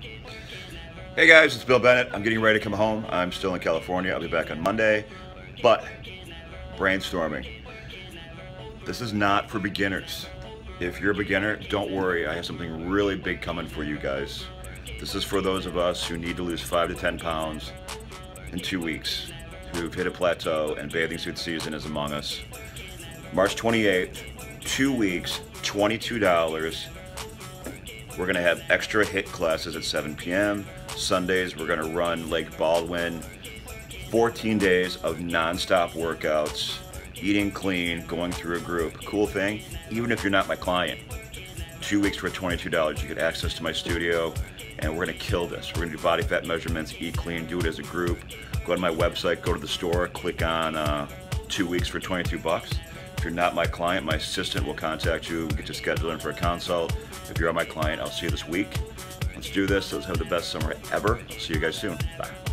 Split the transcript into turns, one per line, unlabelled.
Hey guys, it's Bill Bennett. I'm getting ready to come home. I'm still in California. I'll be back on Monday. But brainstorming. This is not for beginners. If you're a beginner, don't worry. I have something really big coming for you guys. This is for those of us who need to lose five to 10 pounds in two weeks, who've hit a plateau and bathing suit season is among us. March 28th, two weeks, $22. We're gonna have extra hit classes at 7 p.m. Sundays, we're gonna run Lake Baldwin. 14 days of non-stop workouts, eating clean, going through a group. Cool thing, even if you're not my client, two weeks for $22, you get access to my studio, and we're gonna kill this. We're gonna do body fat measurements, eat clean, do it as a group. Go to my website, go to the store, click on uh, two weeks for 22 bucks. If you're not my client, my assistant will contact you, We get you scheduled in for a consult. If you're my client, I'll see you this week. Let's do this. Let's have the best summer ever. See you guys soon. Bye.